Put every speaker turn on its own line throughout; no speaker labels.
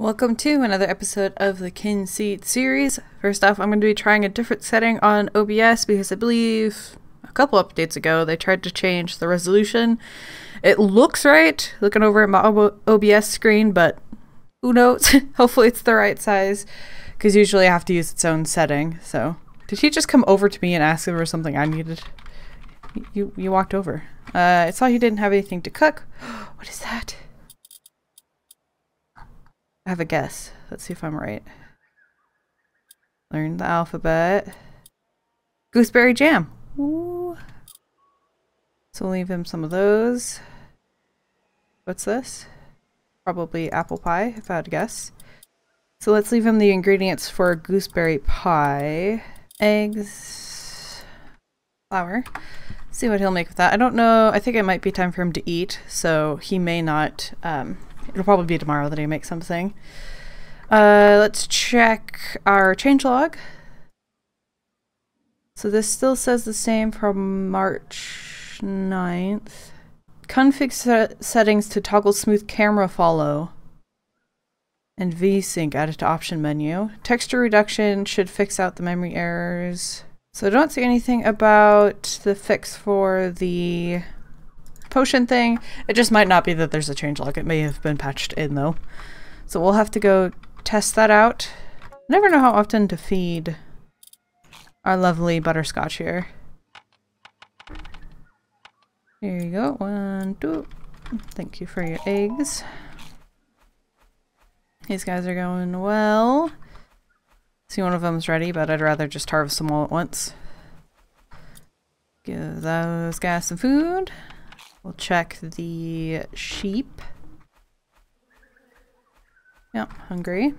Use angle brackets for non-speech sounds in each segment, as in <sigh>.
Welcome to another episode of the Kynseed series. First off, I'm going to be trying a different setting on OBS because I believe a couple updates ago they tried to change the resolution. It looks right looking over at my OBS screen, but who knows? <laughs> Hopefully it's the right size because usually I have to use its own setting. So, did he just come over to me and ask if there was something I needed? You you walked over. Uh, I saw he didn't have anything to cook. <gasps> what is that? I have a guess. Let's see if I'm right. Learn the alphabet. Gooseberry jam. Ooh. So we'll leave him some of those. What's this? Probably apple pie, if I had to guess. So let's leave him the ingredients for gooseberry pie. Eggs. Flour. See what he'll make with that. I don't know. I think it might be time for him to eat, so he may not um, It'll probably be tomorrow that I make something. Uh, let's check our changelog. So this still says the same from March 9th. Config set settings to toggle smooth camera follow. And VSync added to option menu. Texture reduction should fix out the memory errors. So I don't see anything about the fix for the potion thing. It just might not be that there's a changelog. It may have been patched in though. So we'll have to go test that out. Never know how often to feed our lovely butterscotch here. Here you go. One, two. Thank you for your eggs. These guys are going well. See, one of them's ready, but I'd rather just harvest them all at once. Give those guys some food. We'll check the sheep. Yep, hungry.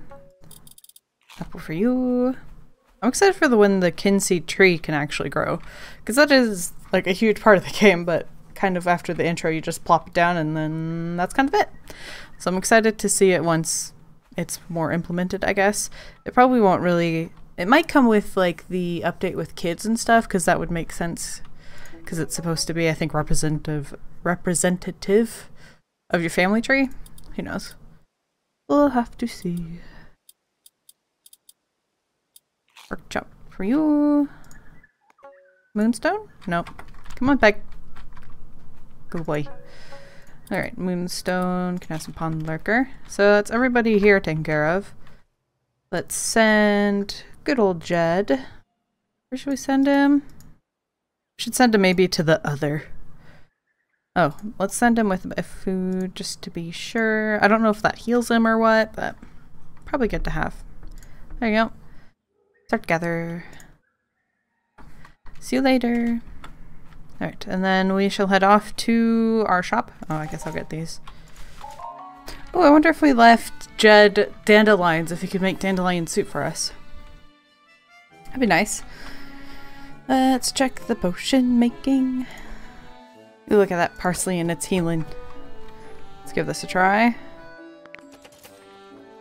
Apple for you. I'm excited for the when the Kynseed tree can actually grow. Because that is like a huge part of the <laughs> game, but kind of after the intro you just plop it down and then that's kind of it. So I'm excited to see it once it's more implemented, I guess. It probably won't really... It might come with like the update with kids and stuff because that would make sense because it's supposed to be, I think, representative representative of your family tree. Who knows? We'll have to see. Pork chop for you. Moonstone? Nope. Come on, back. Good boy. Alright, Moonstone. Can have some Pond Lurker. So that's everybody here taken care of. Let's send good old Jed. Where should we send him? We should send him maybe to the other Oh, let's send him with a food just to be sure. I don't know if that heals him or what, but probably good to have. There you go. Start together. See you later. Alright, and then we shall head off to our shop. Oh, I guess I'll get these. Oh, I wonder if we left Jed dandelions, if he could make dandelion soup for us. That'd be nice. Let's check the potion making. Ooh, look at that parsley and it's healing. Let's give this a try.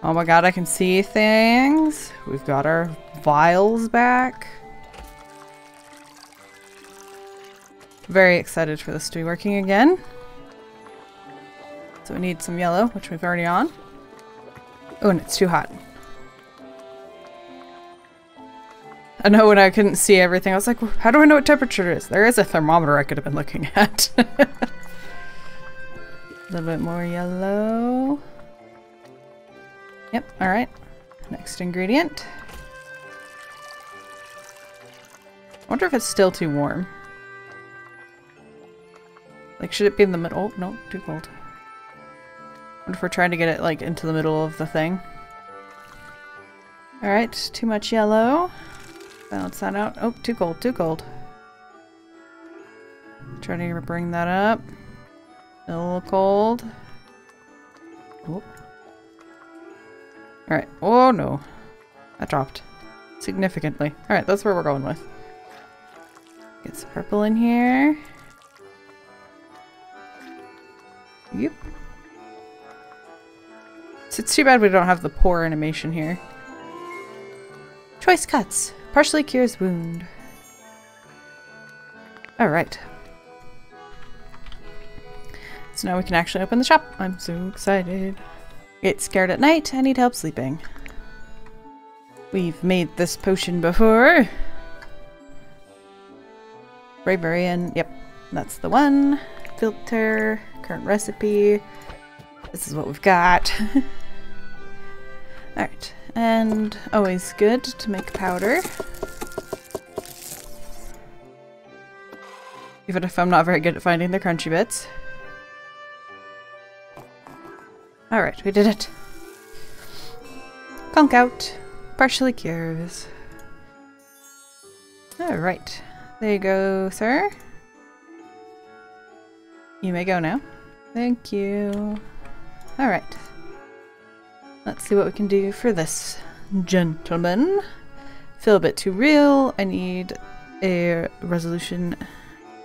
Oh my god, I can see things. We've got our vials back. Very excited for this to be working again. So we need some yellow, which we've already on. Oh, and it's too hot. I know when I couldn't see everything, I was like, how do I know what temperature it is? There is a thermometer I could have been looking <laughs> at. a little bit more yellow. Yep, alright. Next ingredient. I wonder if it's still too warm. Like, should it be in the middle? Oh, no, too cold. I wonder if we're trying to get it, like, into the middle of the thing. Alright, too much yellow. Balance that out. Oh, too cold, too cold. Trying to bring that up. A little cold. Oh. Alright. Oh no. That dropped. Significantly. Alright, that's where we're going with. Get some purple in here. Yep. It's too bad we don't have the poor animation here. Choice cuts. Partially cures wound. Alright. So now we can actually open the shop. I'm so excited. Get scared at night, I need help sleeping. We've made this potion before. Barbarian, yep, that's the one. Filter, current recipe. This is what we've got. <laughs> Alright, and always good to make powder. Even if I'm not very good at finding the crunchy bits. Alright, we did it. Conk out. Partially cures. Alright. There you go, sir. You may go now. Thank you. Alright. Let's see what we can do for this gentleman. Feel a bit too real. I need a resolution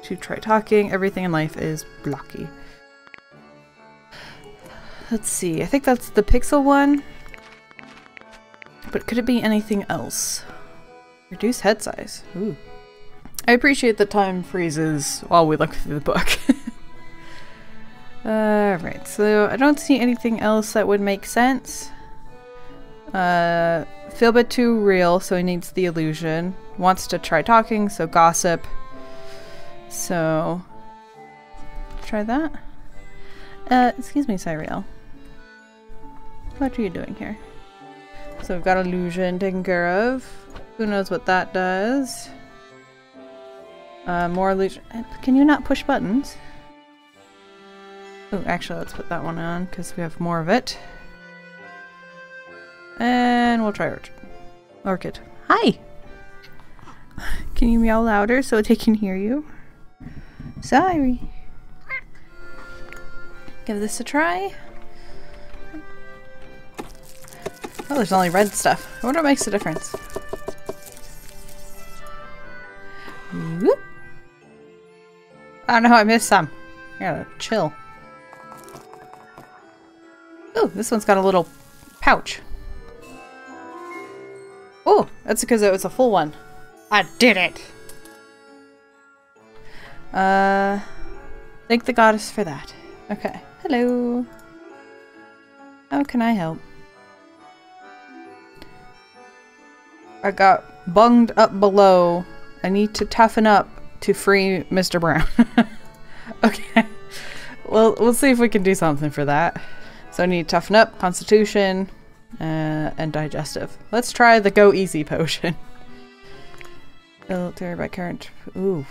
to try talking. Everything in life is blocky. Let's see. I think that's the pixel one. But could it be anything else? Reduce head size. Ooh. I appreciate that time freezes while we look through the book. <laughs> Alright, so I don't see anything else that would make sense. Uh, feel a bit too real, so he needs the illusion. Wants to try talking, so gossip. So, try that. Uh, excuse me, Cyriel. What are you doing here? So we've got illusion taken care of. Who knows what that does? Uh, more illusion. Uh, can you not push buttons? Oh, actually, let's put that one on because we have more of it. And we'll try Orchid. Orchid. Hi! Can you meow louder so they can hear you? Sorry. Give this a try. Oh, there's only red stuff. I wonder what makes a difference. Oh no, I missed some. Gotta chill. This one's got a little pouch. Oh, that's because it was a full one. I did it! Uh, thank the goddess for that. Okay. Hello. How can I help? I got bunged up below. I need to toughen up to free Mr. Brown. <laughs> okay. Well, we'll see if we can do something for that. So I need toughen up, constitution, uh, and digestive. Let's try the go easy potion. <laughs> Filter by current. Ooh.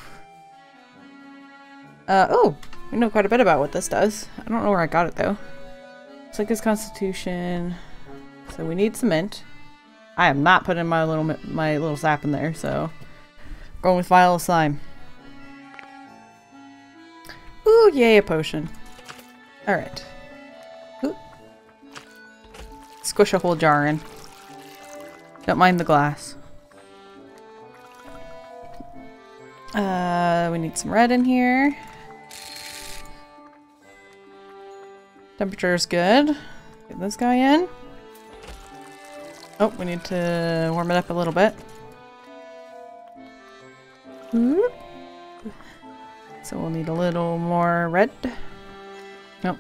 Uh, oh, we know quite a bit about what this does. I don't know where I got it though. It's like his constitution. So we need cement. I am not putting my little my little sap in there, so going with vial of slime. Ooh, yay, a potion. Alright. Squish a whole jar in. Don't mind the glass. Uh, we need some red in here. Temperature is good. Get this guy in. Oh, we need to warm it up a little bit. So we'll need a little more red. Nope.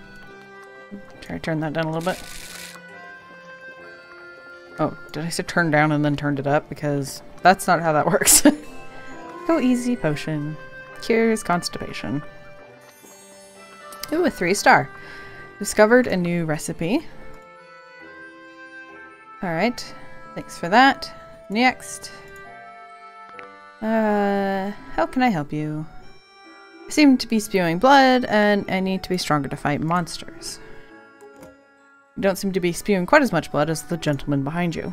Try to turn that down a little bit. Oh, did I say turn down and then turned it up? Because that's not how that <laughs> works. Go easy potion. Cures constipation. Ooh, a three star. Discovered a new recipe. Alright. Thanks for that. Next. Uh, how can I help you? I seem to be spewing blood, and I need to be stronger to fight monsters. You don't seem to be spewing quite as much blood as the gentleman behind you.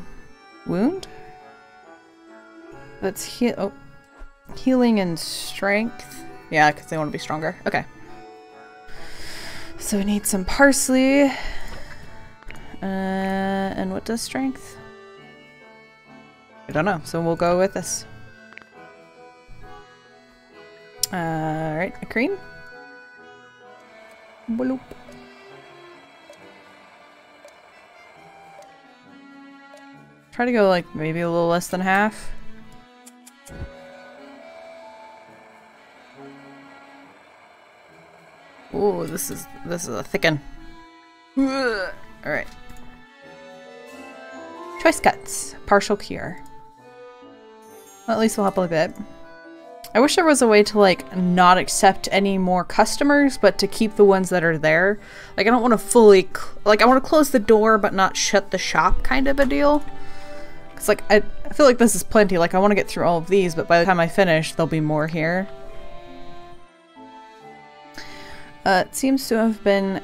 Wound? Let's heal- oh. Healing and strength. Yeah, because they want to be stronger. Okay. So we need some parsley. Uh, and what does strength? I don't know, so we'll go with this. Alright, a cream. Bloop. Try to go like maybe a little less than half. Oh, this is this is a thicken. Alright. Choice cuts. Partial cure. Well, at least we'll help a bit. I wish there was a way to like not accept any more customers, but to keep the ones that are there. Like I don't want to fully, like I want to close the door, but not shut the shop kind of a deal. It's like, I, I feel like this is plenty. Like I want to get through all of these, but by the time I finish, there'll be more here. Uh, it seems to have been,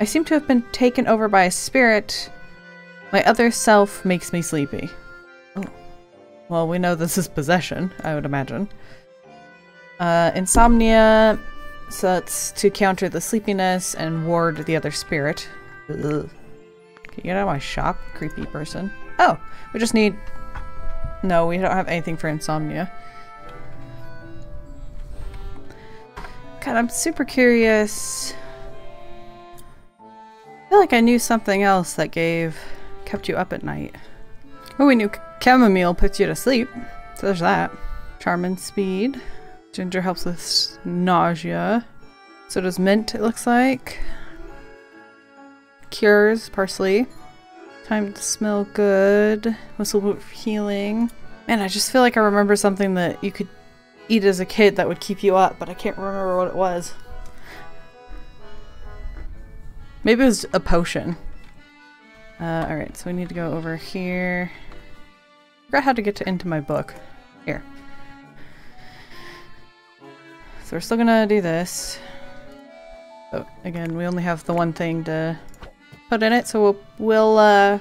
I seem to have been taken over by a spirit. My other self makes me sleepy. Oh. Well, we know this is possession, I would imagine. Uh, insomnia, so that's to counter the sleepiness and ward the other spirit. Ugh. Can you get out of my shop, creepy person? Oh, we just need... No, we don't have anything for insomnia. God, I'm super curious. I feel like I knew something else that gave... kept you up at night. Oh, we knew chamomile puts you to sleep. So there's that. Charm and speed. Ginger helps with nausea. So does mint, it looks like. Cures, parsley. Time to smell good. Whistle healing. Man, I just feel like I remember something that you could eat as a kid that would keep you up, but I can't remember what it was. Maybe it was a potion. Uh, alright, so we need to go over here. I forgot how to get to, into my book. Here. So we're still gonna do this. But again, we only have the one thing to put in it, so we'll we'll uh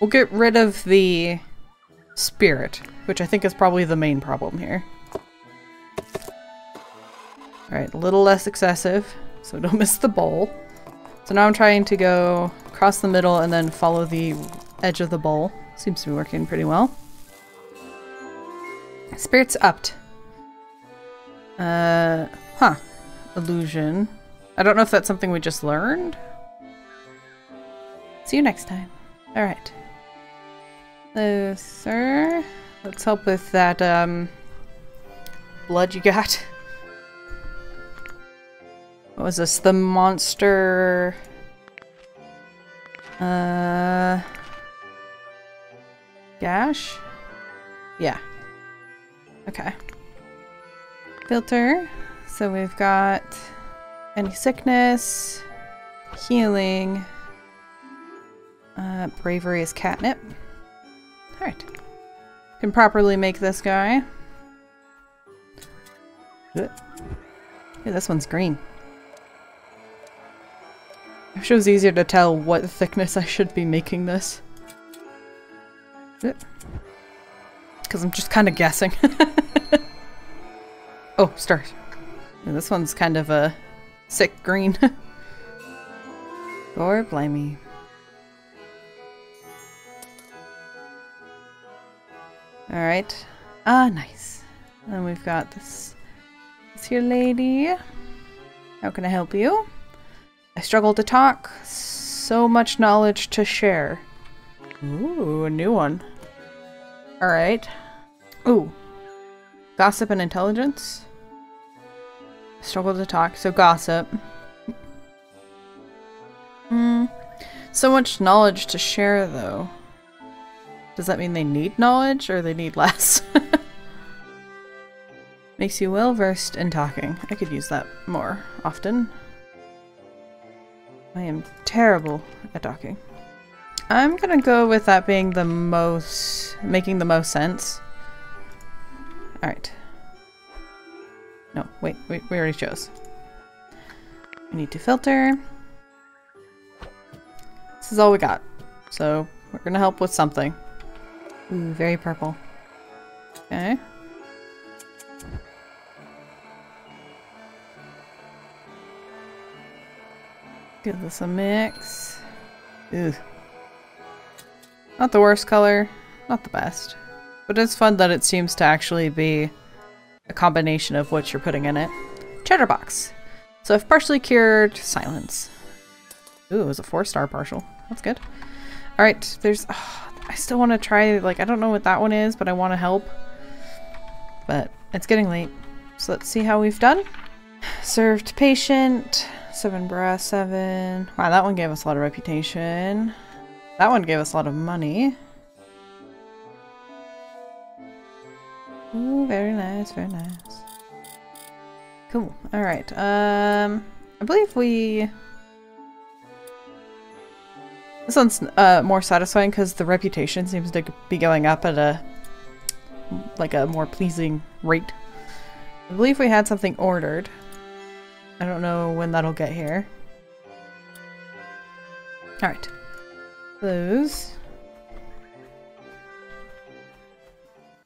we'll get rid of the spirit, which I think is probably the main problem here. Alright, a little less excessive, so don't <laughs> miss the bowl. So now I'm trying to go across the middle and then follow the edge of the bowl. Seems to be working pretty well. Spirit's upped. Uh, huh. Illusion. I don't know if that's something we just learned. See you next time. Alright. So, sir, let's help with that, um, blood you got. What was this? The monster... Uh... Gash? Yeah. Okay filter. So we've got any sickness, healing, uh, bravery is catnip. Alright. Can properly make this guy. Hey, this one's green. I wish it was easier to tell what thickness I should be making this. Because I'm just kind of guessing. <laughs> Oh, stars. Yeah, this one's kind of a sick green. <laughs> or blimey. Alright. Ah, nice. Then we've got this, this here lady. How can I help you? I struggle to talk. So much knowledge to share. Ooh, a new one. Alright. Ooh. Gossip and intelligence? Struggle to talk, so gossip. Hmm. So much knowledge to share, though. Does that mean they need knowledge, or they need less? <laughs> Makes you well versed in talking. I could use that more often. I am terrible at talking. I'm gonna go with that being the most... making the most sense. Alright. No, wait, wait, we already chose. We need to filter. This is all we got. So we're gonna help with something. Ooh, very purple. Okay. Give this a mix. Ugh. Not the worst color, not the best. But it's fun that it seems to actually be a combination of what you're putting in it. Chatterbox. So if partially cured, silence. Ooh, it was a four star partial. That's good. All right, there's, oh, I still want to try, like, I don't know what that one is, but I want to help. But it's getting late. So let's see how we've done. Served patient, Seven brass, seven. Wow, that one gave us a lot of reputation. That one gave us a lot of money. Ooh, very nice, very nice. Cool. Alright, um... I believe we... This one's uh, more satisfying because the reputation seems to be going up at a... like a more pleasing rate. I believe we had something ordered. I don't know when that'll get here. Alright. Those.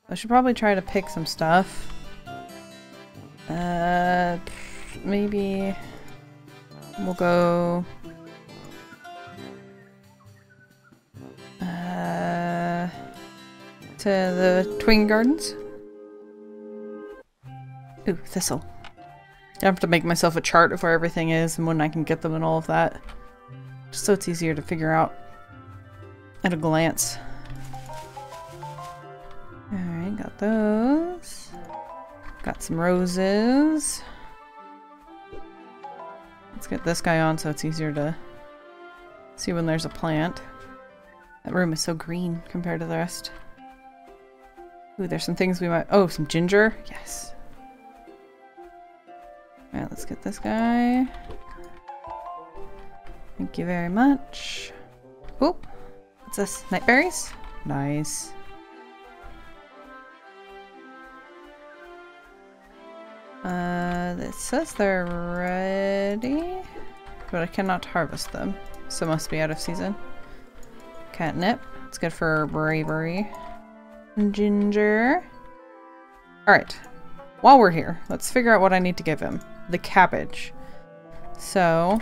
I should probably try to pick some stuff. Uh, maybe we'll go... to the Twin Gardens. Ooh, thistle. I have to make myself a chart of where everything is and when I can get them and all of that. Just so it's easier to figure out at a glance. Alright, got those. Got some roses. Let's get this guy on so it's easier to see when there's a plant. That room is so green compared to the rest. Ooh, there's some things we might- oh, some ginger? Yes. Alright, let's get this guy. Thank you very much. Oh, what's this? Nightberries? Nice. Uh, it says they're ready, but I cannot harvest them, so must be out of season. Catnip, it's good for bravery. Ginger. Alright, while we're here, let's figure out what I need to give him. The cabbage. So,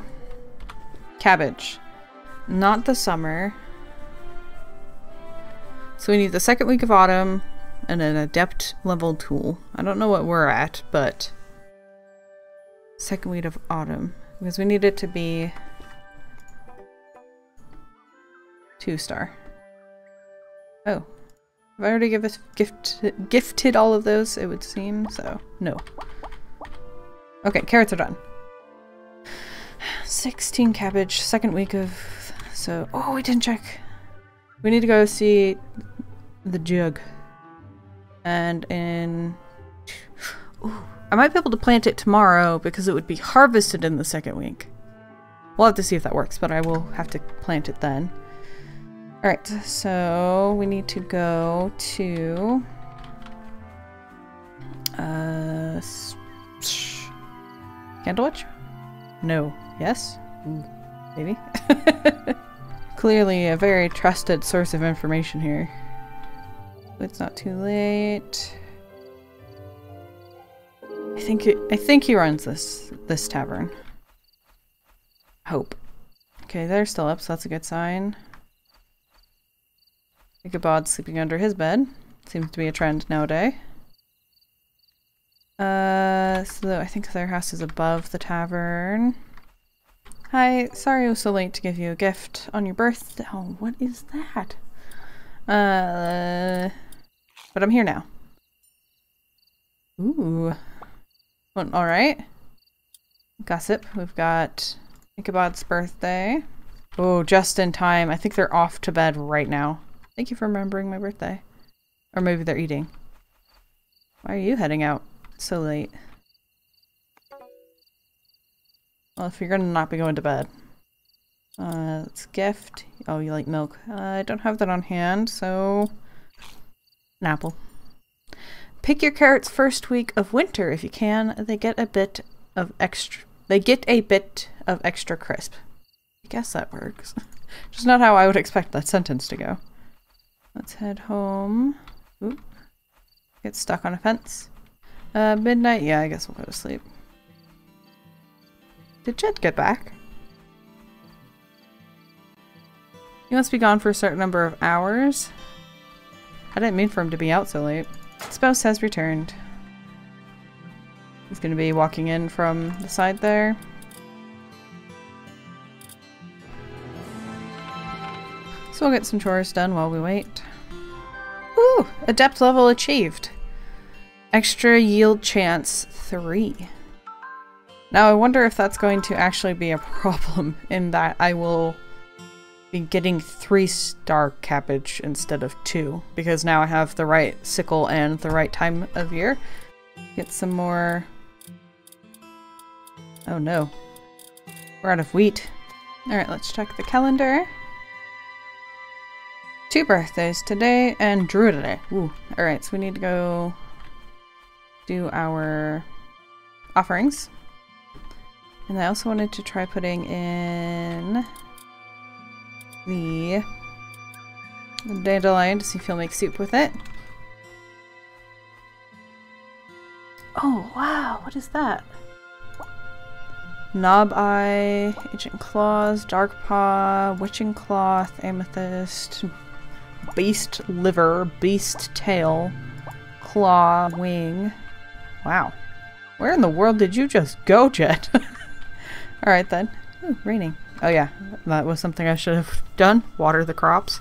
cabbage. Not the summer. So we need the second week of autumn, and an adept level tool. I don't know what we're at, but second week of autumn because we need it to be two star. Oh, have I already give us gift gifted all of those? It would seem so. No. Okay, carrots are done. 16 cabbage, second week of so. Oh, we didn't check. We need to go see the jug. And in... Ooh, I might be able to plant it tomorrow because it would be harvested in the second week. We'll have to see if that works, but I will have to plant it then. Alright, so we need to go to... Uh... Candlewitch? No. Yes? Ooh, maybe? <laughs> Clearly a very trusted source of information here. It's not too late. I think it, I think he runs this this tavern. Hope. Okay, they're still up, so that's a good sign. Ichabod sleeping under his bed. Seems to be a trend nowadays. Uh, so I think their house is above the tavern. Hi, sorry I was so late to give you a gift on your birthday. Oh, what is that? Uh, but I'm here now. Ooh. Well, Alright. Gossip. We've got Ichabod's birthday. Oh, just in time. I think they're off to bed right now. Thank you for remembering my birthday. Or maybe they're eating. Why are you heading out so late? Well, if you're gonna not be going to bed. Uh, it's gift. Oh, you like milk. Uh, I don't have that on hand, so... An apple. Pick your carrots first week of winter if you can. They get a bit of extra... They get a bit of extra crisp. I guess that works. <laughs> Just not how I would expect that sentence to go. Let's head home. Oop. Get stuck on a fence. Uh, midnight? Yeah, I guess we'll go to sleep. Did Jed get back? He must be gone for a certain number of hours. I didn't mean for him to be out so late. Spouse has returned. He's gonna be walking in from the side there. We'll get some chores done while we wait. Ooh! Adept level achieved. Extra yield chance 3. Now I wonder if that's going to actually be a <laughs> problem in that I will be getting three star cabbage instead of two because now I have the right sickle and the right time of year. Get some more... Oh no. We're out of wheat. Alright, let's check the calendar. Two birthdays today and Drew today. Alright, so we need to go do our offerings. And I also wanted to try putting in the dandelion to see if he'll make soup with it. Oh, wow, what is that? Knob Eye, Ancient Claws, Dark Paw, Witching Cloth, Amethyst, Beast Liver, Beast Tail, Claw, Wing. Wow. Where in the world did you just go, Jed? <laughs> Alright then. Ooh, raining. Oh yeah, that was something I should have done. Water the crops.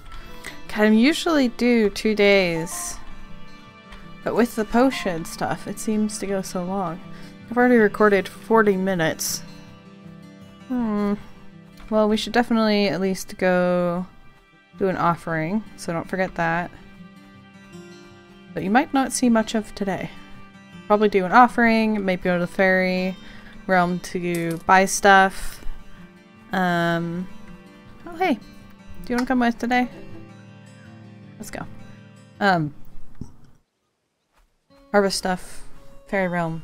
Can usually do two days. But with the potion stuff, it seems to go so long. I've already recorded 40 minutes. Hmm. Well, we should definitely at least go do an offering, so don't forget that. But you might not see much of today. Probably do an offering, maybe go to the fairy realm to buy stuff. Um, oh hey, do you want to come with today? Let's go. Um, harvest stuff, fairy realm,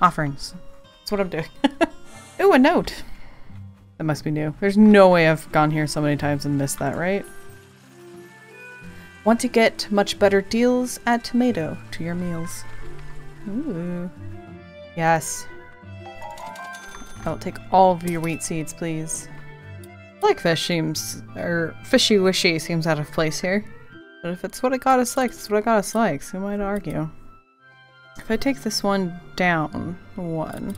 offerings. That's what I'm doing. <laughs> Ooh, a note. That must be new. There's no way I've gone here so many times and missed that, right? Want to get much better deals? Add tomato to your meals. Ooh. Yes. I'll take all of your wheat seeds, please. I like fish seems, or fishy wishy seems out of place here. But if it's what a goddess likes, it's what a goddess likes. Who am I argue? If I take this one down, one.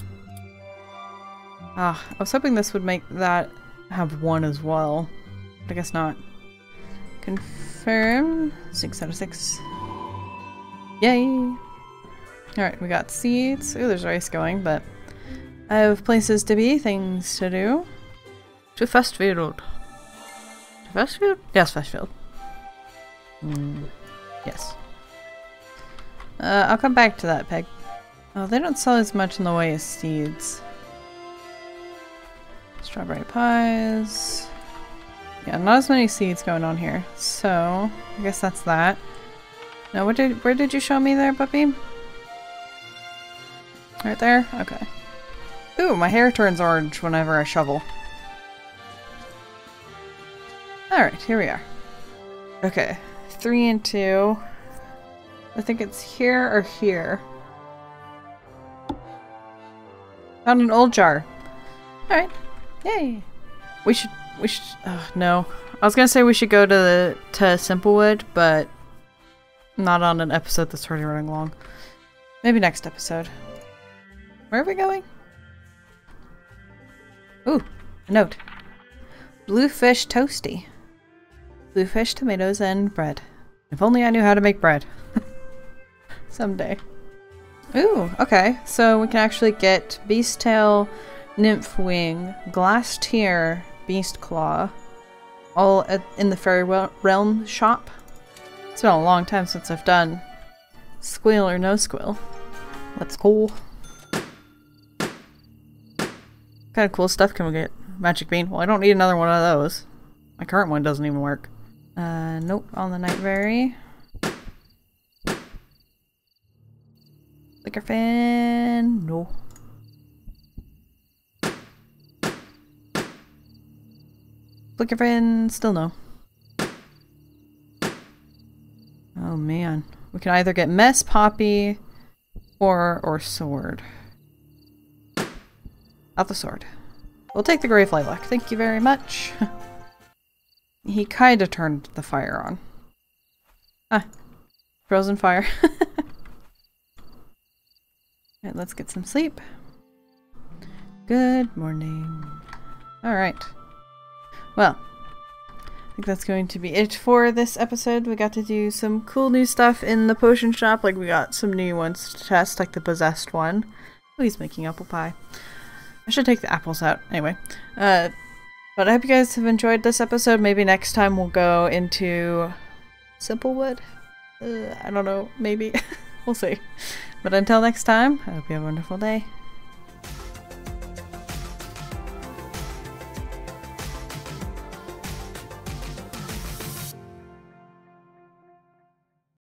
Ah, I was hoping this would make that have one as well. But I guess not. Confirm. Six out of six. Yay! Alright, we got seeds. Ooh, there's rice going, but I have places to be, things to do. To Festfield. To Festfield? Yes, Festfield. Mm, yes. Uh, I'll come back to that, Peg. Oh, they don't sell as much in the way of seeds. Strawberry pies. Yeah, not as many seeds going on here. So, I guess that's that. Now, what did where did you show me there, puppy? Right there? Okay. Ooh, my hair turns orange whenever I shovel. Alright, here we are. Okay. Three and two. I think it's here or here. Found an old jar. Alright. Yay. We should we should uh, no. I was gonna say we should go to the to Simplewood, but not on an episode that's already running long. Maybe next episode. Where are we going? Ooh, a note. Bluefish toasty. Bluefish, tomatoes, and bread. If only I knew how to make bread. <laughs> Someday. Ooh, okay. So we can actually get Beast Tail, Nymph Wing, Glass Tear, Beast Claw, all at, in the Fairy Realm shop. It's been a long time since I've done Squeal or No Squeal. Let's go. kind of cool stuff can we get? Magic bean. Well, I don't need another one of those. My current one doesn't even work. Uh, nope, on the night berry. Flicker fan. No. Fan. Still no. Oh man. We can either get mess, poppy, or or sword. Not the sword. We'll take the Grave Lilac. Thank you very much. <laughs> he kinda turned the fire on. Ah. Frozen fire. <laughs> Alright, let's get some sleep. Good morning. Alright. Well, I think that's going to be it for this episode. We got to do some cool new stuff in the potion shop. Like, we got some new ones to test, like the Possessed one. Oh, he's making apple pie. I should take the apples out. Anyway. Uh, but I hope you guys have enjoyed this episode. Maybe next time we'll go into Simplewood. Uh, I don't know. Maybe. <laughs> we'll see. But until next time, I hope you have a wonderful day.